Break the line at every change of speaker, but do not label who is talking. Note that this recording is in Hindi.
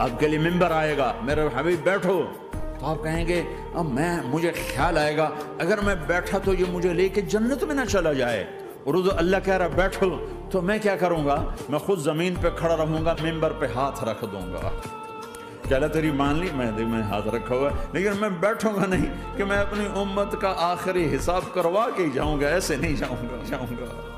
आपके लिए मेंबर आएगा। मेरे हबीब बैठो। तो आप कहेंगे, अब मैं, मुझे ख्याल आएगा। अगर मैं बैठा तो ये मुझे लेके जन्नत में ना चला जाए। रोज़ अल्लाह कह रहा, बैठो। तो मैं क्या करूँगा? मैं खुद ज़मीन पे खड़ा रहूँगा, मेंबर पे हाथ रख दूँगा। चले तेरी मान ली? मैं मैं हाथ रखा हुआ लेकिन मैं बैठूँगा नहीं कि मैं अपनी उम्मत का आखिरी हिसाब करवा के ही ऐसे नहीं जाऊँगा जाऊँगा।